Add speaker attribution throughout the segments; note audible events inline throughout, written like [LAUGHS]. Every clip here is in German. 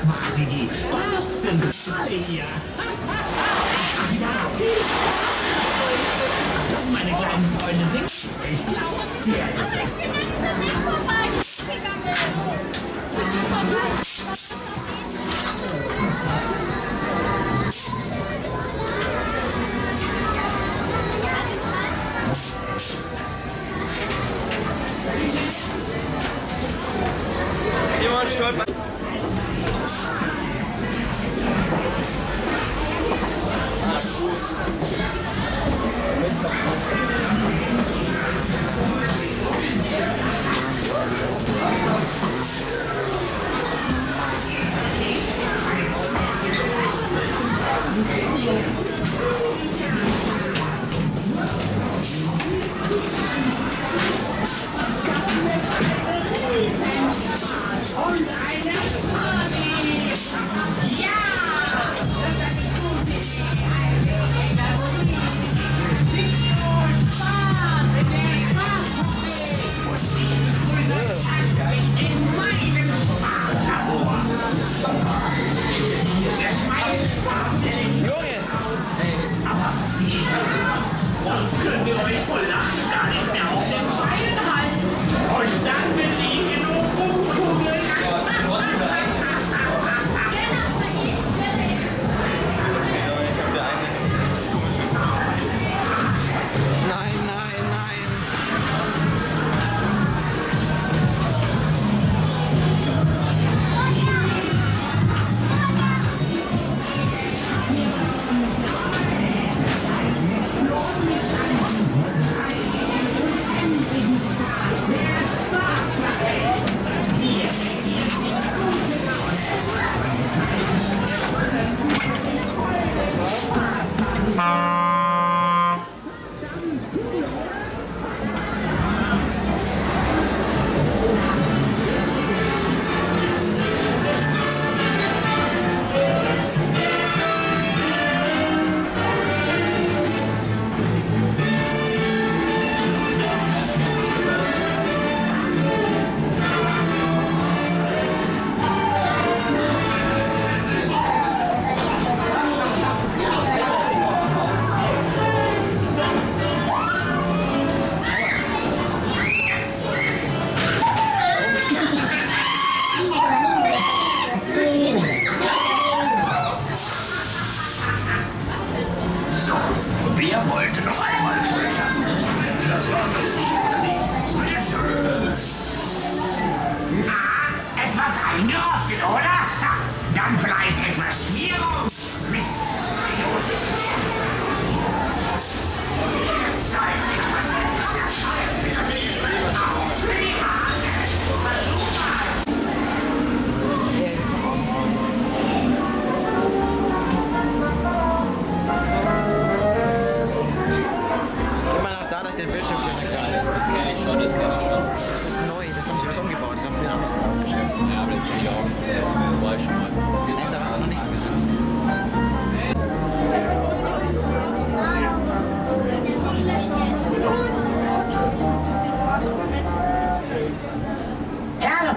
Speaker 1: quasi die Spaßzentrale ja, viel Spaß. Das meine kleinen Freunde sind. Ich glaube, der ist es.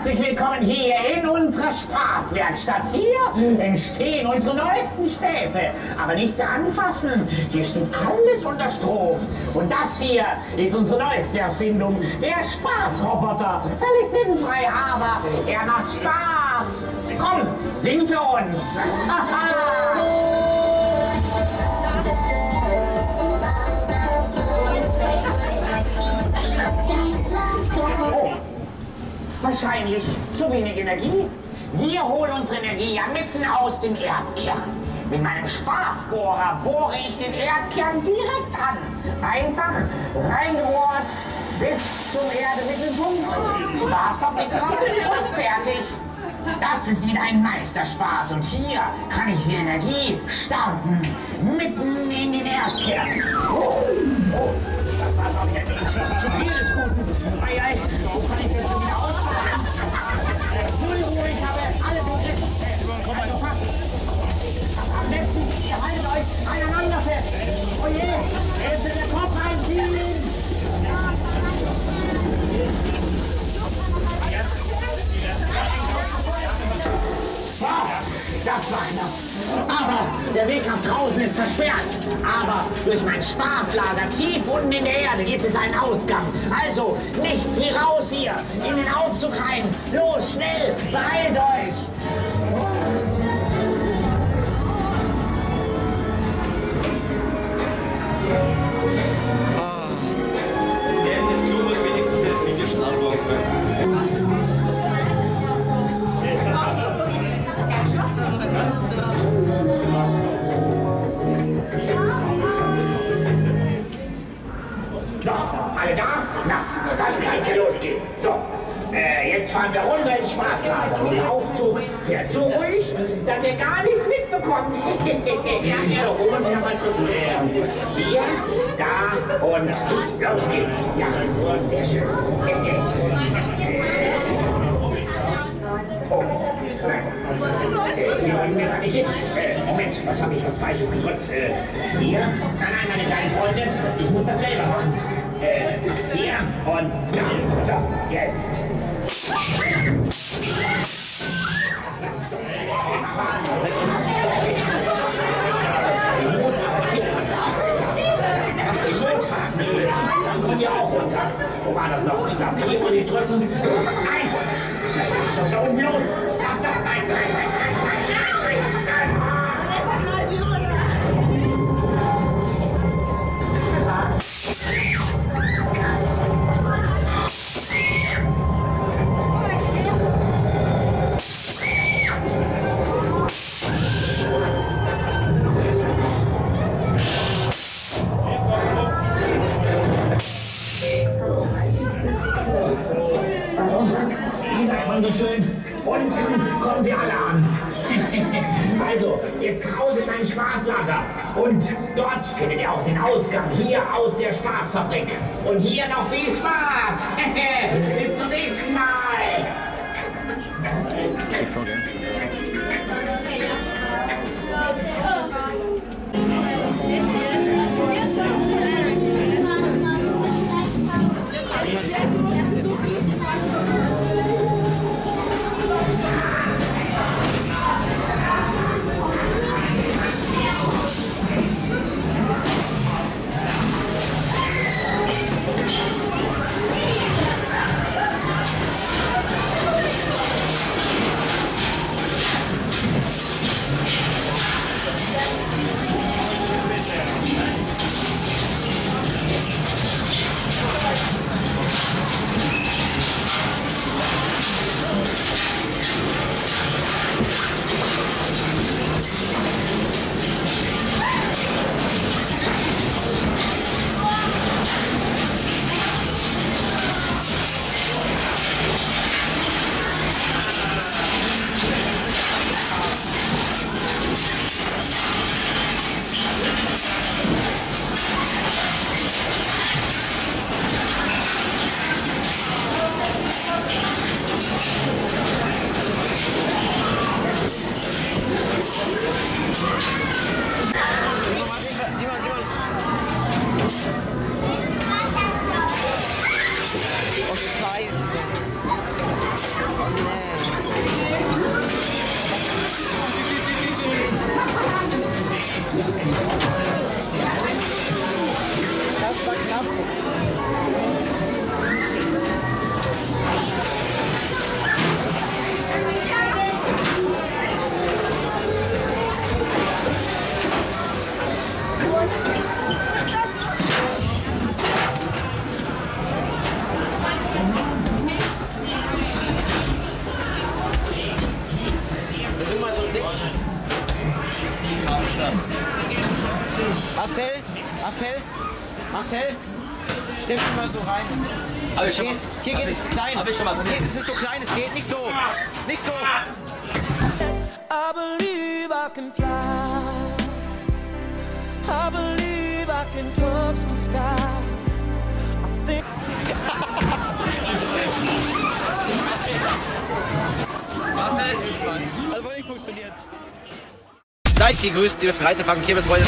Speaker 1: Herzlich willkommen hier in unserer Spaßwerkstatt. Hier entstehen unsere neuesten Späße. Aber nicht anfassen. Hier steht alles unter Strom. Und das hier ist unsere neueste Erfindung. Der Spaßroboter. Völlig sinnfrei, aber er macht Spaß. Komm, sing für uns. [LAUGHS] wahrscheinlich zu wenig Energie. Wir holen unsere Energie ja mitten aus dem Erdkern. Mit meinem Spaßbohrer bohre ich den Erdkern direkt an. Einfach reingebohrt bis zum Erdemittelpunkt. Spaßfabrik drauf und fertig. Das ist wieder ein Meisterspaß und hier kann ich die Energie starten. Mitten in den Erdkern. Oh, oh, Das war knapp. Aber der Weg nach draußen ist versperrt. Aber durch mein Spaßlager tief unten in der Erde gibt es einen Ausgang. Also nichts wie raus hier. In den Aufzug rein. Los, schnell, beeilt euch. Kann losgehen. So, äh, jetzt fahren wir runter ins Spaßlager. Unser Aufzug fährt so ruhig, dass ihr gar nichts mitbekommt. [LAUGHS] so, und mal drücken. Äh, Hier, da und los geht's. Ja, sehr schön. Oh, nein. Äh, Moment, was habe ich was Falsches gedrückt? Äh, hier? Nein, nein, meine kleinen Freunde, ich muss das selber machen. Äh, hier und da. So, jetzt. Was ist schon? Das kommt ja auch runter. Wo war das noch? Ich glaube, hier muss ich drücken. Nein! Das ist doch da oben los. Nein, nein, nein, Jetzt raus in mein Spaßlager. Und dort findet ihr auch den Ausgang hier aus der Spaßfabrik. Und hier noch viel Spaß. [LAUGHS] Bis zum nächsten Mal.
Speaker 2: Rein.
Speaker 3: Hab ich
Speaker 2: Geht,
Speaker 3: mal.
Speaker 2: hier geht
Speaker 3: ich-
Speaker 2: es klein.
Speaker 3: Hab ich schon mal probiert.
Speaker 2: es ist so klein, es geht nicht so. Nicht so.
Speaker 4: I believe I can fly. I believe I can touch the sky. I think
Speaker 2: Also, nicht funktioniert. Seid gegrüßt, liebe Freizeitpark und Kirmesfreunde.